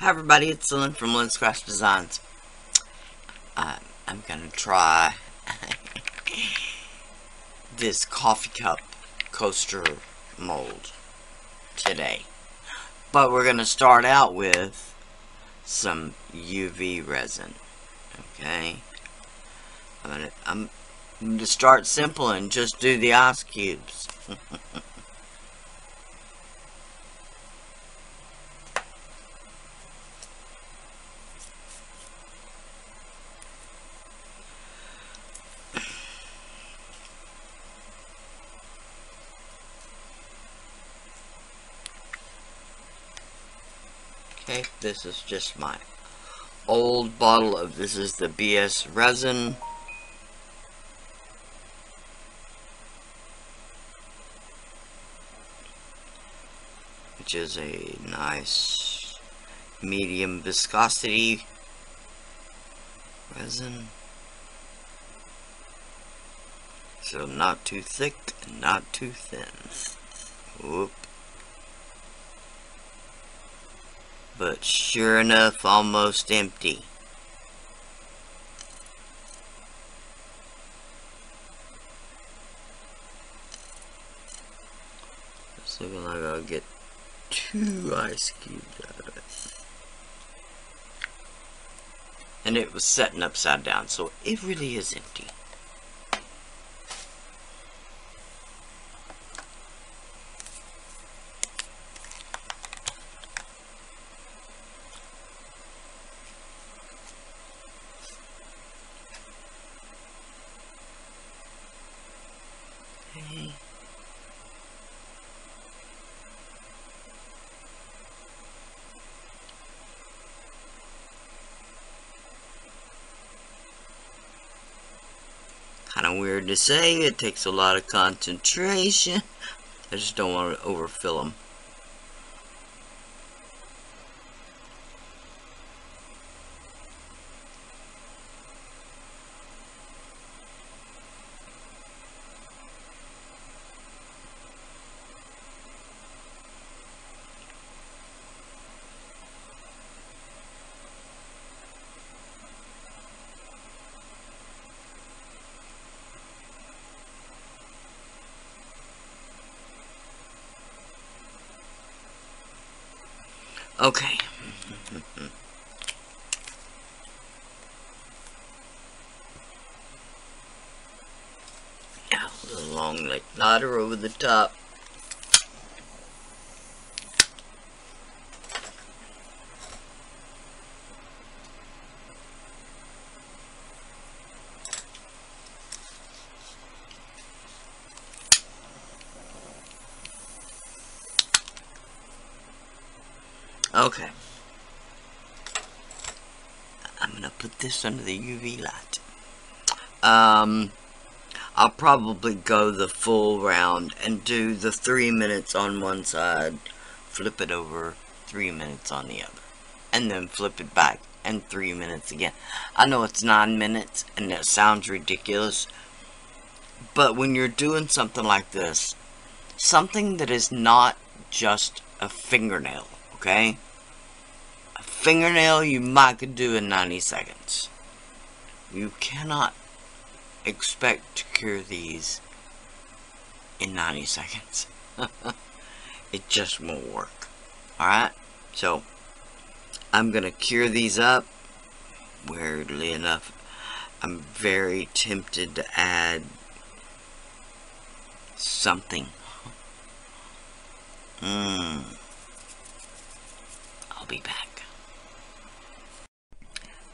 Hi everybody, it's Lyn from LynzCraftz Designz. Uh, I'm gonna try this coffee cup coaster mold today. But we're gonna start out with some UV resin. Okay? I'm gonna, I'm going to start simple and just do the ice cubes. Okay, this is just my old bottle of, this is the BS resin. Which is a nice medium viscosity resin. So not too thick and not too thin. Whoop. But sure enough, almost empty. It's looking like I'll get two ice cubes out of it. And it was setting upside down, so it really is empty. Okay. Kind say, it takes a lot of concentration. I just don't want to overfill them. Okay. yeah, long like ladder over the top. Okay. I'm gonna put this under the UV light. Um, I'll probably go the full round and do the three minutes on one side, flip it over, three minutes on the other, and then flip it back and three minutes again. I know it's nine minutes and that sounds ridiculous, but when you're doing something like this, something that is not just a fingernail, okay? Fingernail you might could do in 90 seconds. You cannot expect to cure these in 90 seconds. it just won't work. Alright? So, I'm going to cure these up. Weirdly enough, I'm very tempted to add something. Mmm. I'll be back.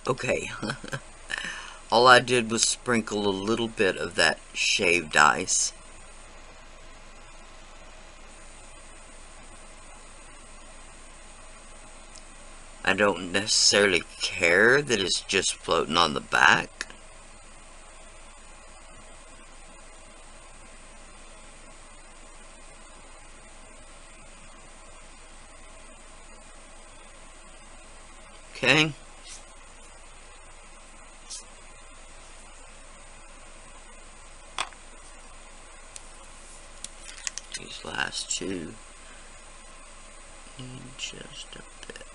Okay. All I did was sprinkle a little bit of that shaved ice. I don't necessarily care that it's just floating on the back. Okay. These last two need just a bit.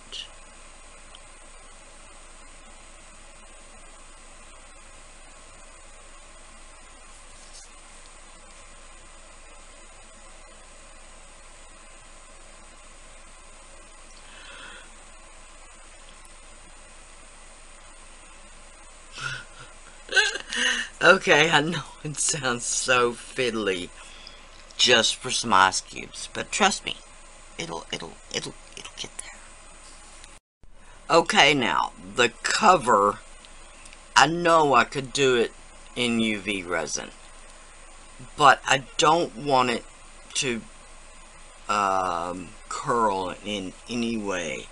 Okay, I know it sounds so fiddly just for some ice cubes, but trust me, it'll it'll it'll it'll get there. Okay, now the cover. I know I could do it in UV resin, but I don't want it to um, curl in any way.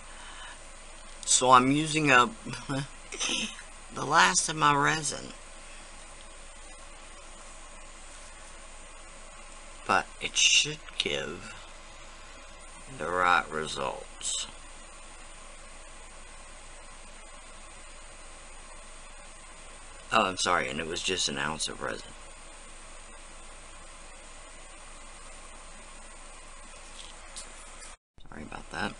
So I'm using up the last of my resin. but it should give the right results. Oh, I'm sorry, and it was just an ounce of resin. Sorry about that.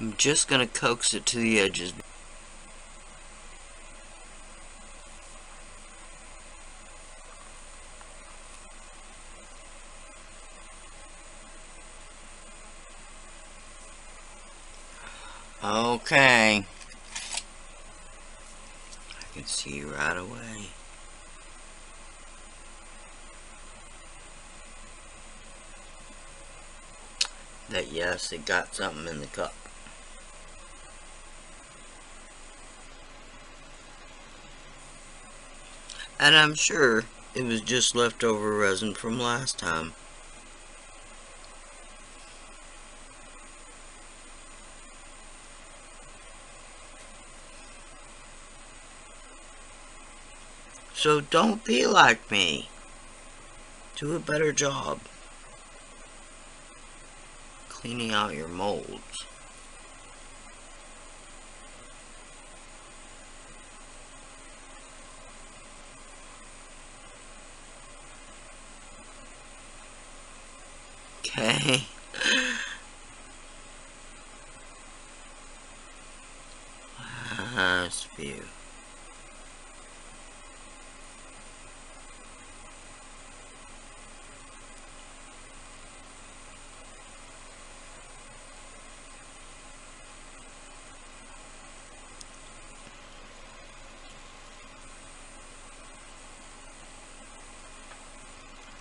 I'm just going to coax it to the edges. Okay. Can see right away. That yes, it got something in the cup. And I'm sure it was just leftover resin from last time. So don't be like me. Do a better job cleaning out your molds. Okay. Last view.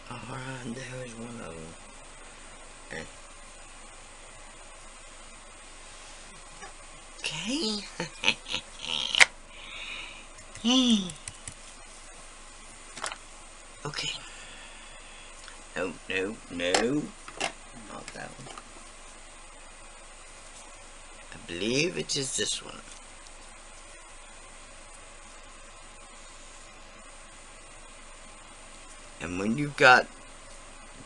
Alright, there's one of them. Okay. okay. No, no, no. Not that one. I believe it is this one. And when you've got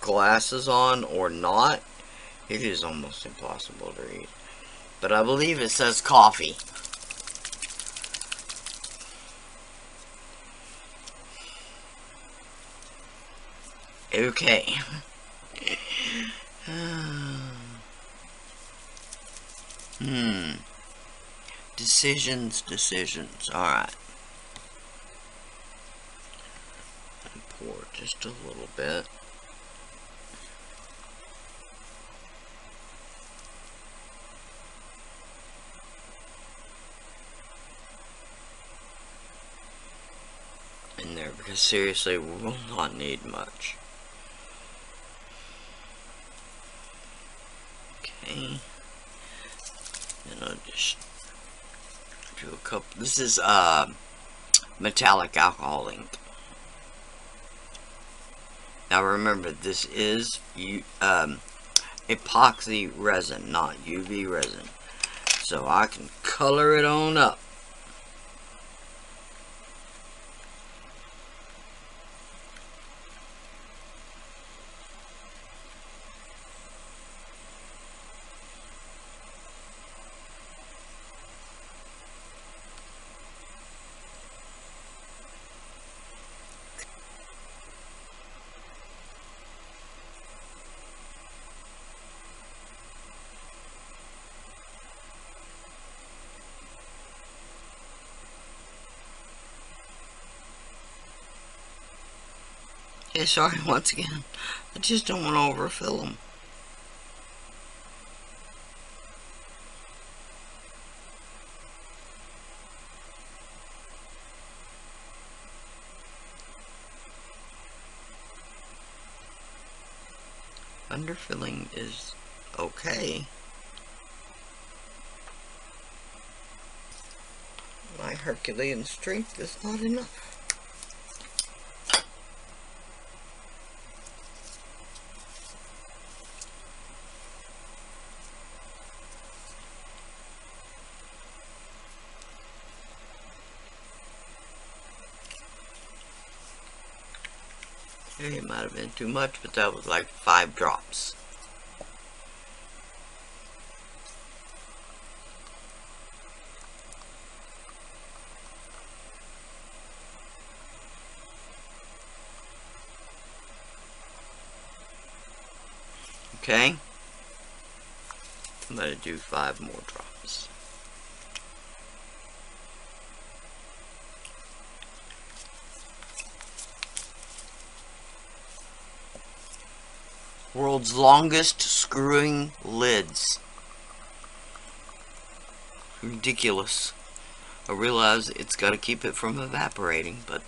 glasses on or not, it is almost impossible to read. But I believe it says coffee. Okay. hmm. Decisions, decisions. Alright. Pour just a little bit. in there because seriously we will not need much. Okay. And I'll just do a couple. This is uh, metallic alcohol ink. Now remember, this is um, epoxy resin, not UV resin. So I can color it on up. Sorry once again. I just don't want to overfill them. Underfilling is okay. My Herculean strength is not enough. It might have been too much, but that was like five drops. Okay. I'm going to do five more drops. World's longest screwing lids. Ridiculous. I realize it's got to keep it from evaporating, but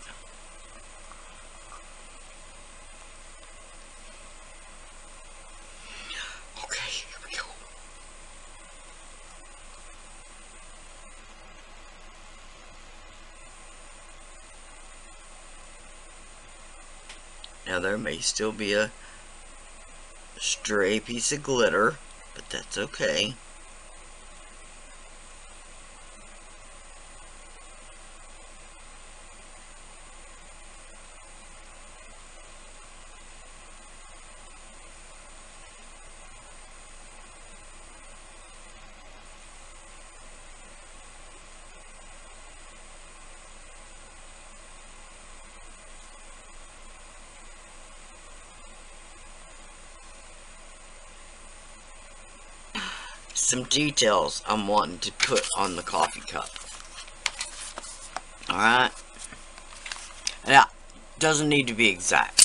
Now there may still be a stray piece of glitter, but that's okay. Some details I'm wanting to put on the coffee cup. Alright? Now, doesn't need to be exact.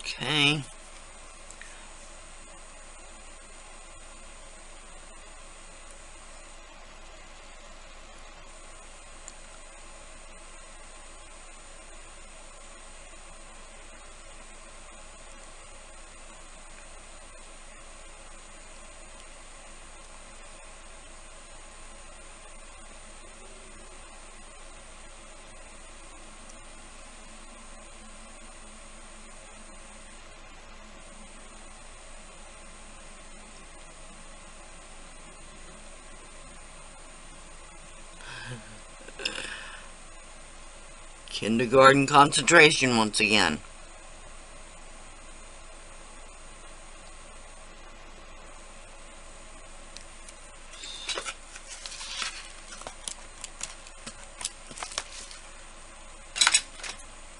Okay. Kindergarten concentration once again.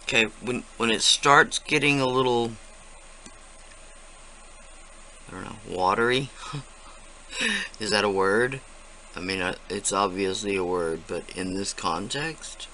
Okay, when when it starts getting a little I don't know, watery. Is that a word? I mean, uh, it's obviously a word, but in this context,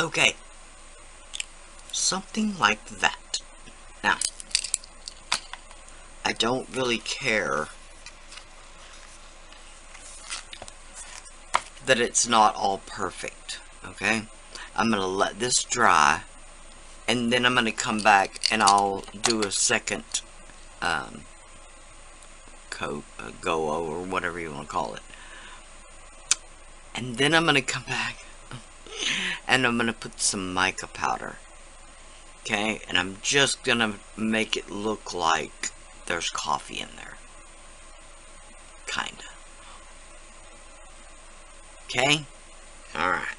Okay. Something like that. Now, I don't really care that it's not all perfect, okay? I'm going to let this dry, and then I'm going to come back and I'll do a second um, coat, a go-o, or whatever you want to call it. And then I'm going to come back and I'm going to put some mica powder. Okay, and I'm just gonna make it look like there's coffee in there. Kinda. Okay? Alright.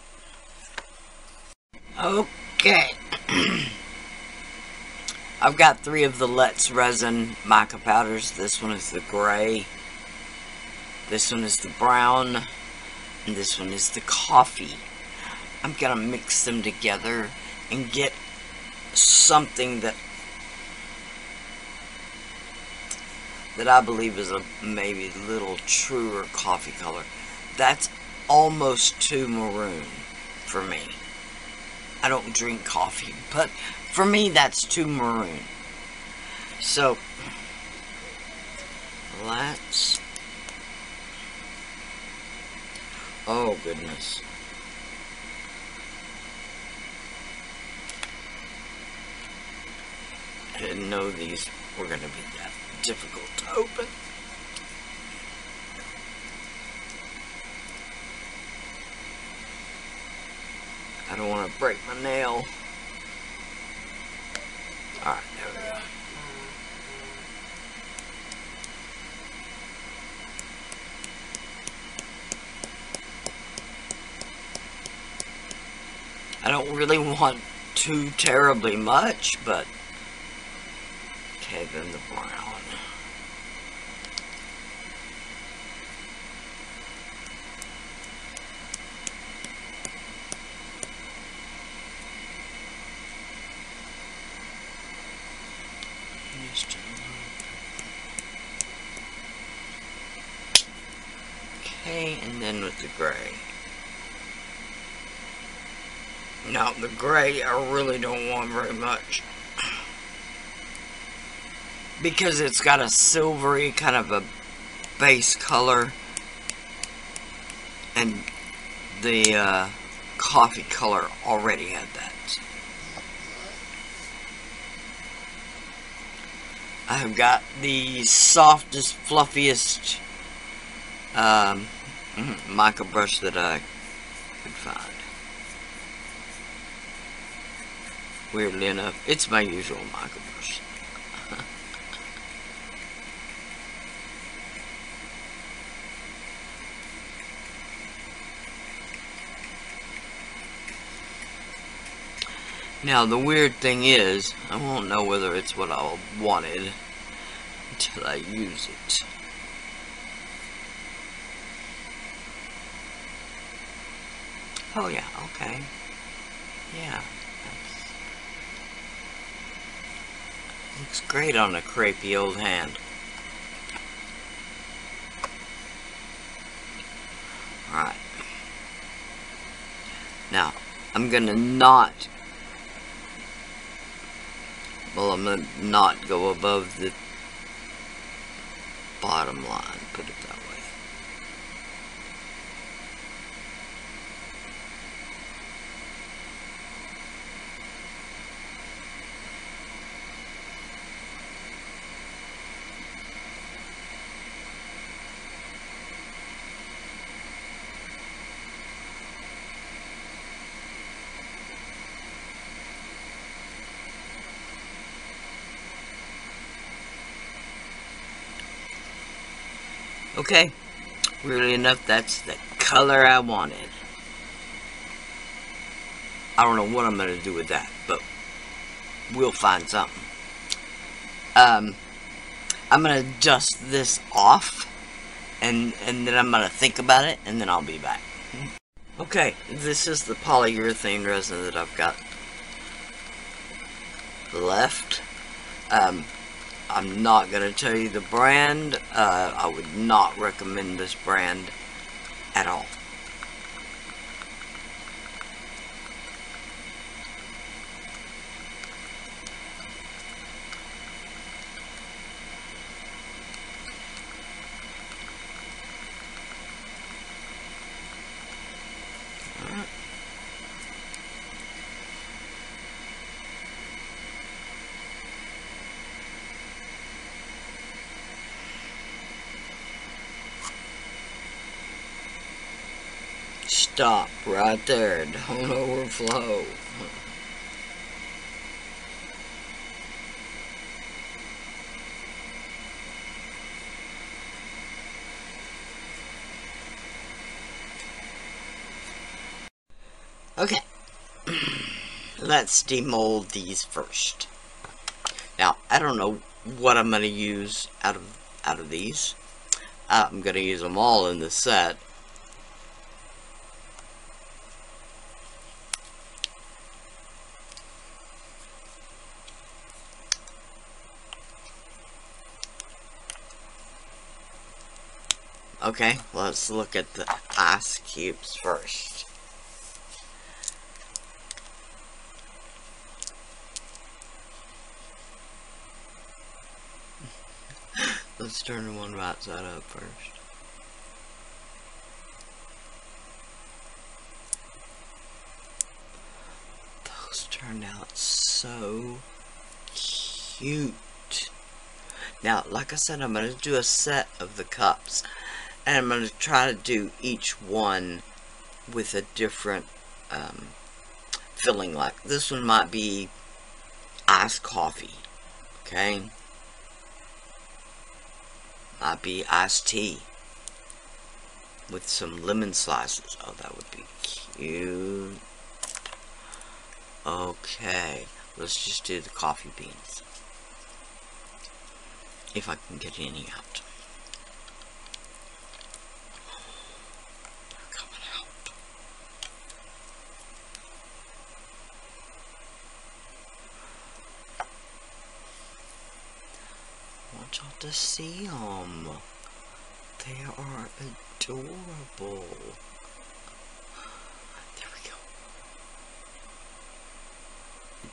Okay. I've got three of the Let's Resin mica powders. This one is the gray. This one is the brown. And this one is the coffee. I'm going to mix them together and get something that that I believe is a maybe little truer coffee color. That's almost too maroon for me. I don't drink coffee, but for me that's too maroon. So let's Oh goodness. Didn't know these were going to be that difficult to open. I don't want to break my nail. Alright, there we go. I don't really want too terribly much, but the brown. Okay, and then with the gray. Now, the gray, I really don't want very much. Because it's got a silvery kind of a base color. And the uh, coffee color already had that. I've got the softest, fluffiest um, mica brush that I could find. Weirdly enough, it's my usual mica brush. Now, the weird thing is, I won't know whether it's what I wanted until I use it. Oh yeah, okay. Yeah. Looks great on a crepey old hand. Alright. Now, I'm gonna not well, I'm gonna not go above the bottom line, put it that way. Okay, really enough, that's the color I wanted. I don't know what I'm going to do with that, but we'll find something. Um, I'm going to dust this off, and, and then I'm going to think about it, and then I'll be back. Okay, this is the polyurethane resin that I've got left. Um, I'm not going to tell you the brand. Uh, I would not recommend this brand at all. stop right there. Don't overflow. Okay. Let's demold these first. Now, I don't know what I'm going to use out of out of these. Uh, I'm going to use them all in the set, Okay, let's look at the ice cubes first. let's turn the one right side up first. Those turned out so cute. Now, like I said, I'm going to do a set of the cups. And I'm going to try to do each one with a different um, filling. Like this one might be iced coffee. Okay? Might be iced tea. With some lemon slices. Oh, that would be cute. Okay. Let's just do the coffee beans. If I can get any out. To see them. They are adorable. There we go.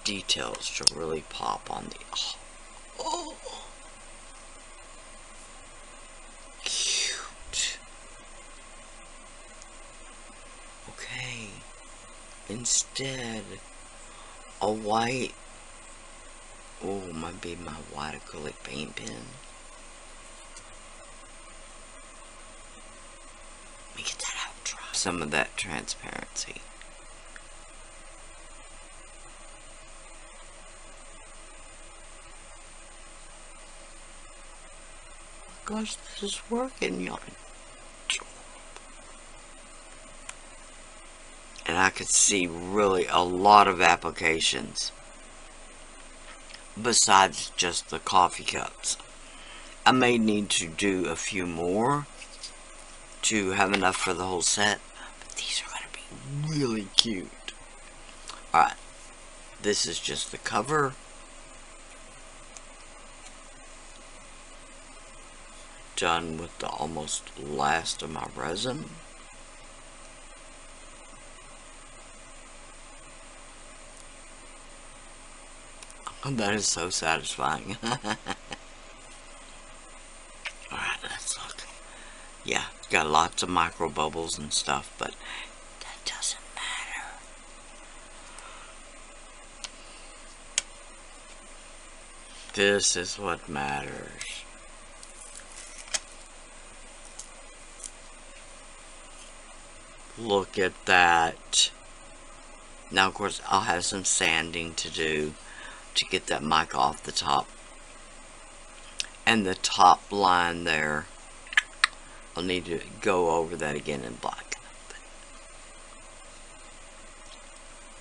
Details to really pop on the... Oh. oh. Cute. Okay. Instead, a white Oh, might be my white acrylic paint pen. me get that out dry. Some of that transparency. gosh, this is working, y'all. And I could see really a lot of applications besides just the coffee cups. I may need to do a few more to have enough for the whole set. These are going to be really cute. Alright. This is just the cover. Done with the almost last of my resin. Oh, that is so satisfying. All right, that's it. Yeah, got lots of micro bubbles and stuff, but that doesn't matter. This is what matters. Look at that. Now, of course, I'll have some sanding to do to get that mic off the top. And the top line there I'll need to go over that again in black.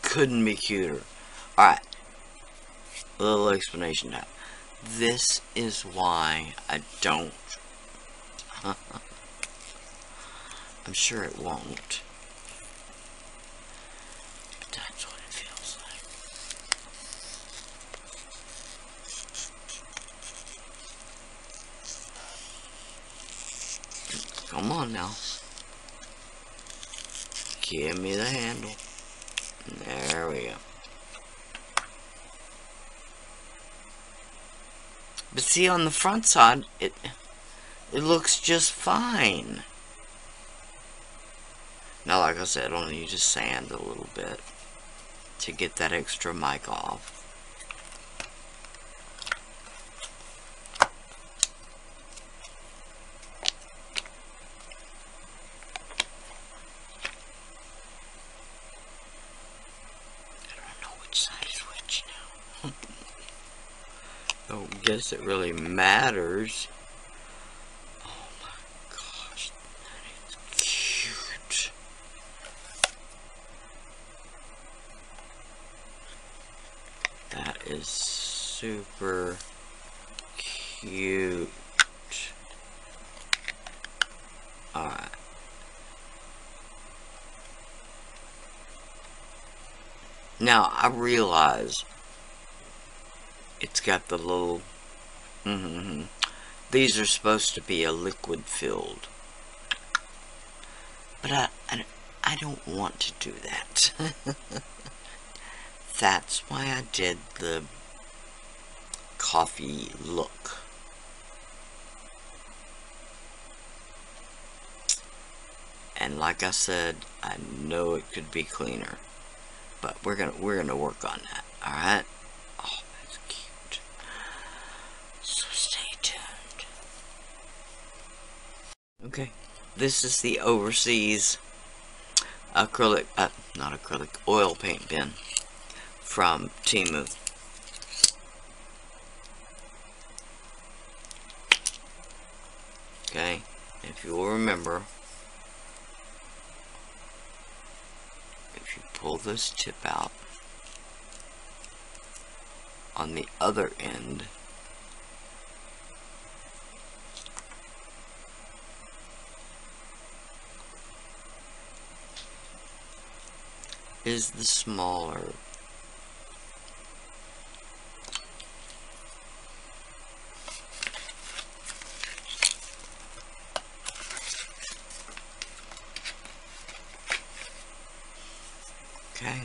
couldn't be cuter. Alright. A little explanation now. This is why I don't. I'm sure it won't. But that's what it feels Come on now. Give me the handle. There we go. But see on the front side, it it looks just fine. Now like I said, I'll need to sand a little bit to get that extra mic off. this it really matters. Oh my gosh, that is cute. That is super cute. Alright. Now, I realize it's got the little Mm -hmm, these are supposed to be a liquid filled. But I, I, I don't want to do that. That's why I did the coffee look. And like I said, I know it could be cleaner. But we're gonna we're gonna work on that. Alright? Oh, that's cute. So stay tuned. Okay. This is the overseas acrylic uh, not acrylic, oil paint pen from Temu. Okay, if you will remember, if you pull this tip out, on the other end, is the smaller Okay.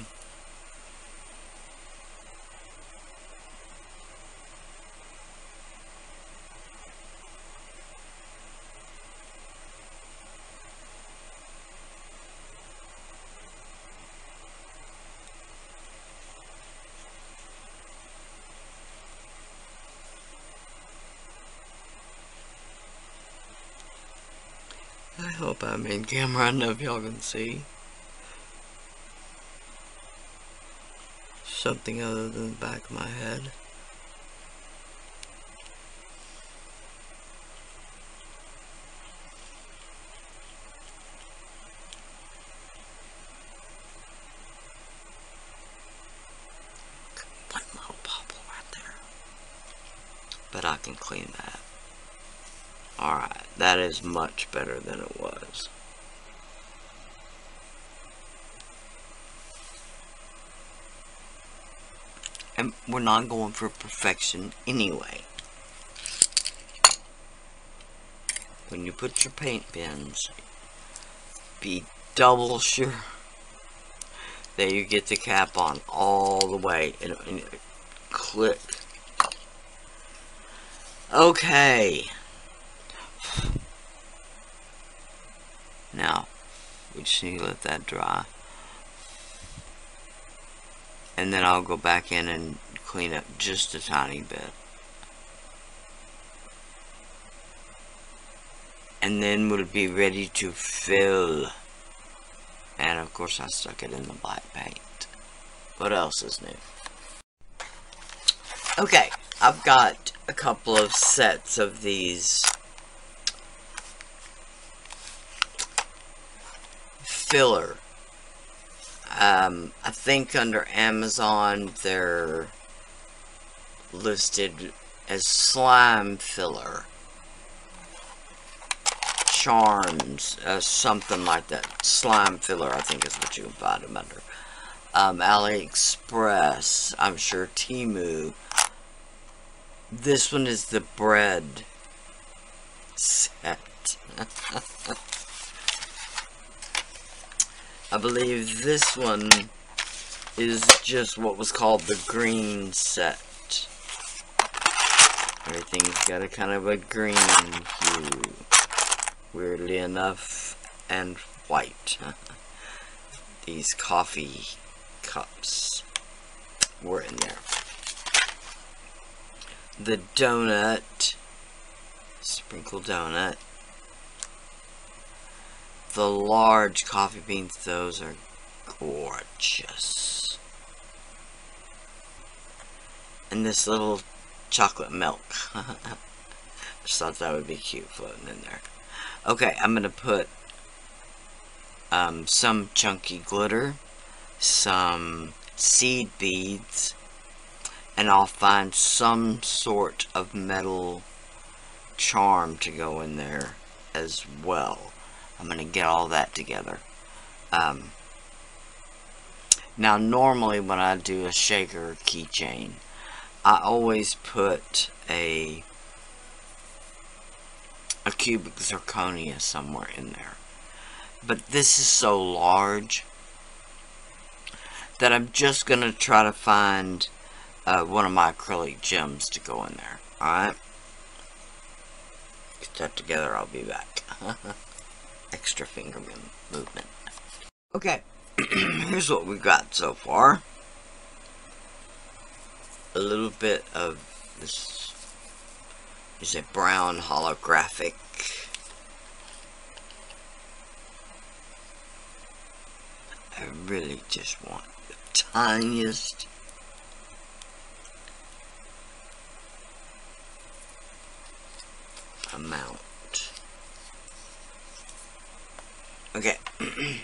I hope I'm in camera enough y'all can see. Something other than the back of my head. One little bubble right there. But I can clean that. Alright, that is much better than it was. And we're not going for perfection anyway. When you put your paint pens, be double sure that you get the cap on all the way and, and click. Okay. Now, we just need to let that dry. And then I'll go back in and clean up just a tiny bit. And then we'll be ready to fill. And of course I stuck it in the black paint. What else is new? Okay, I've got a couple of sets of these filler. Um, I think under Amazon they're listed as slime filler. Charms, uh, something like that. Slime filler, I think is what you find them under. Um, AliExpress, I'm sure Temu. This one is the bread set. I believe this one is just what was called the green set. Everything's got a kind of a green hue. Weirdly enough, and white. These coffee cups were in there. The donut, sprinkle donut, the large coffee beans, those are gorgeous. And this little chocolate milk. Just thought that would be cute floating in there. Okay, I'm going to put um, some chunky glitter, some seed beads, and I'll find some sort of metal charm to go in there as well. I'm going to get all that together. Um, now normally when I do a shaker keychain, I always put a a cubic zirconia somewhere in there. But this is so large that I'm just going to try to find uh, one of my acrylic gems to go in there. Alright? Get that together, I'll be back. Extra finger movement. Okay, here's what we've got so far. A little bit of this is a brown holographic I really just want the tiniest amount. Okay.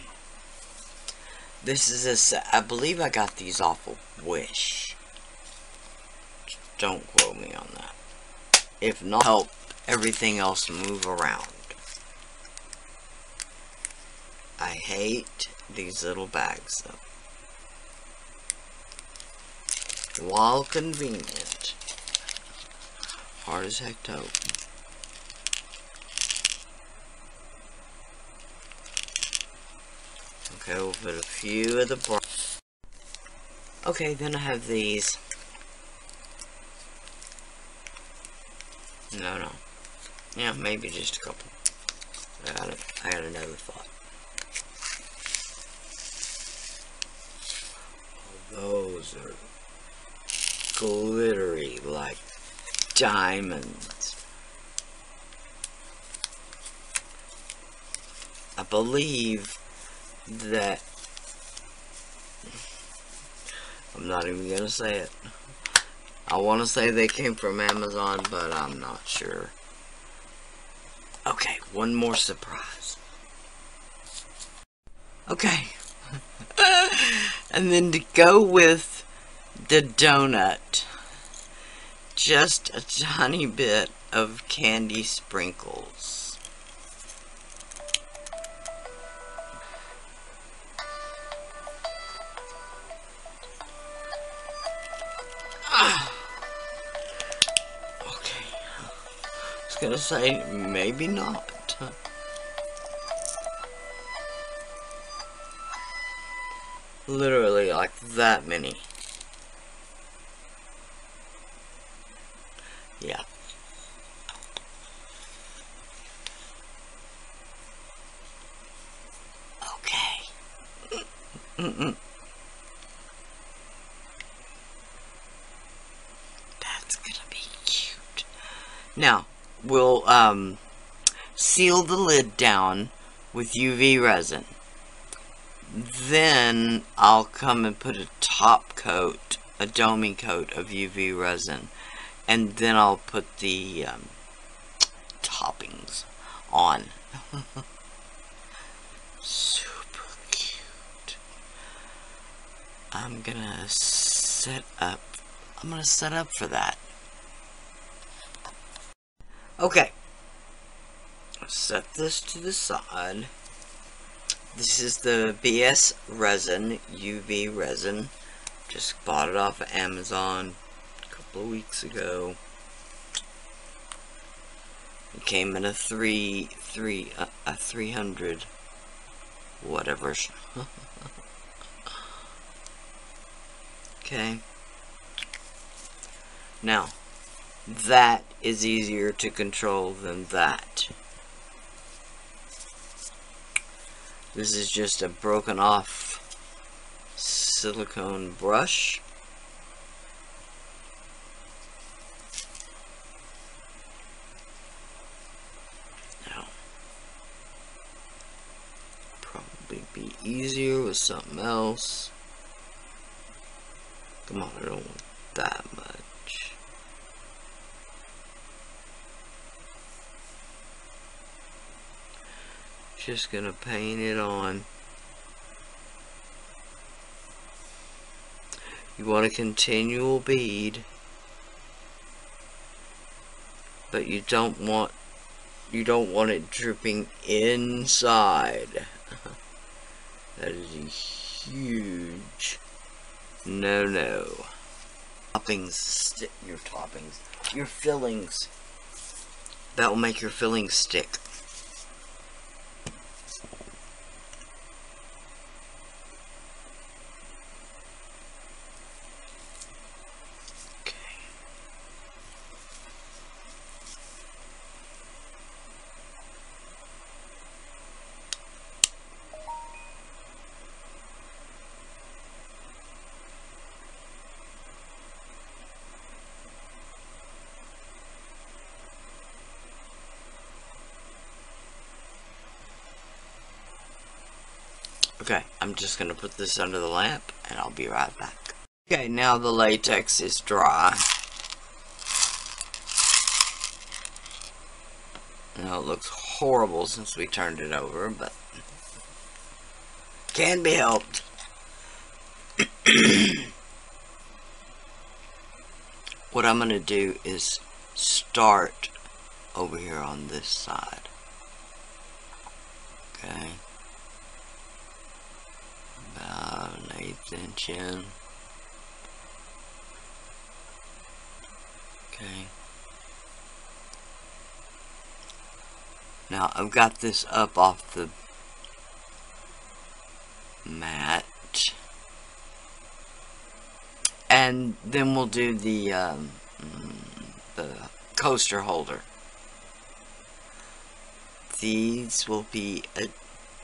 this is a set. I believe I got these off of Wish. Don't quote me on that. If not, help everything else move around. I hate these little bags though. While convenient, hard as heck to open. Put a few of the Okay, then I have these. No, no. Yeah, maybe just a couple. I it. I got another thought. Those are glittery like diamonds. I believe that I'm not even gonna say it. I want to say they came from Amazon, but I'm not sure. Okay, one more surprise. Okay. and then to go with the donut, just a tiny bit of candy sprinkles. Gonna say, maybe not. Literally like that many. Yeah. Okay. Mm -mm. That's gonna be cute. Now, we'll um, seal the lid down with UV resin. Then I'll come and put a top coat, a doming coat of UV resin. And then I'll put the um, toppings on. Super cute. I'm gonna set up, I'm gonna set up for that. Okay. Set this to the side. This is the BS resin, UV resin. Just bought it off of Amazon a couple of weeks ago. It came in a three, three, uh, a 300, whatever. okay. Now, that is easier to control than that. This is just a broken off silicone brush. Now, probably be easier with something else. Come on, I don't want that much. Just gonna paint it on You want a continual bead. But you don't want you don't want it dripping inside. that is a huge no no. Toppings your toppings. Your fillings. That will make your fillings stick. Okay, I'm just to put this under the lamp and I'll be right back. Okay, now the latex is dry. Now it looks horrible since we turned it over, but can be helped. what I'm going to do is start over here on this side. Okay. Okay. Now I've got this up off the mat. And then we'll do the, um, the coaster holder. These will be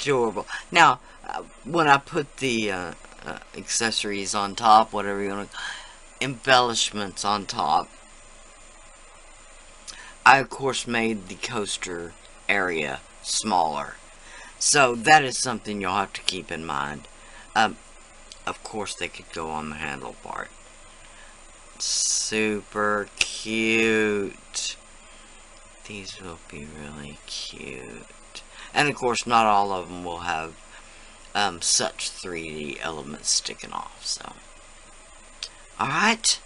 adorable. Now, uh, when I put the uh, uh, accessories on top, whatever you want to, embellishments on top. I of course made the coaster area smaller. So that is something you'll have to keep in mind. Um, of course they could go on the handle part. Super cute. These will be really cute. And of course not all of them will have um, such 3D elements sticking off. So, alright.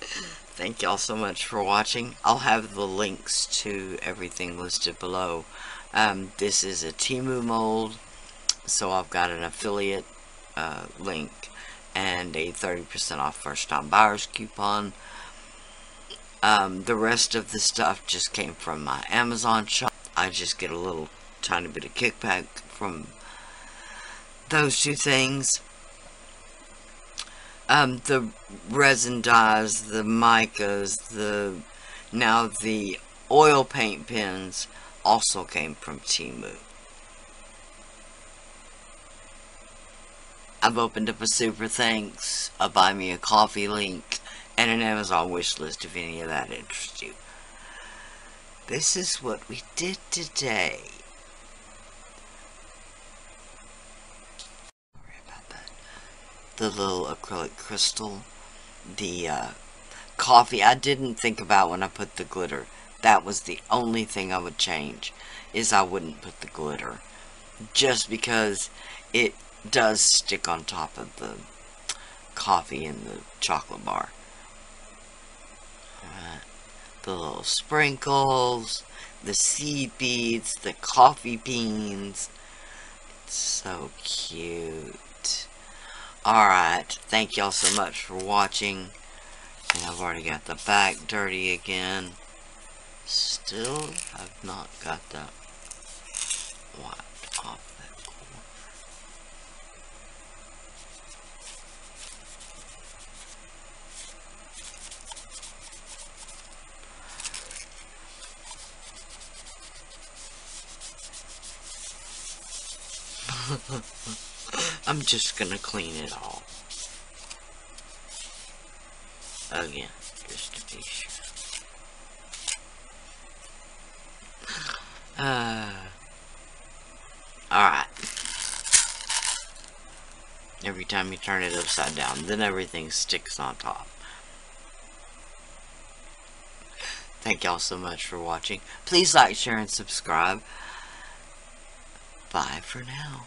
Thank y'all so much for watching. I'll have the links to everything listed below. Um, this is a Temu mold, so I've got an affiliate uh, link and a 30% off first time buyers coupon. Um, the rest of the stuff just came from my Amazon shop. I just get a little tiny bit of kickback from those two things. Um, the resin dyes, the micas, the now the oil paint pens also came from Temu. I've opened up a super thanks, a buy me a coffee link, and an Amazon wish list if any of that interests you. This is what we did today. The little acrylic crystal, the uh, coffee. I didn't think about when I put the glitter. That was the only thing I would change, is I wouldn't put the glitter. Just because it does stick on top of the coffee in the chocolate bar. The little sprinkles, the seed beads, the coffee beans. It's so cute. Alright, thank y'all so much for watching. And I've already got the back dirty again. Still have not got that wiped off that core. I'm just gonna clean it all. Again, just to be sure. Uh, Alright. Every time you turn it upside down, then everything sticks on top. Thank y'all so much for watching. Please like, share, and subscribe. Bye for now.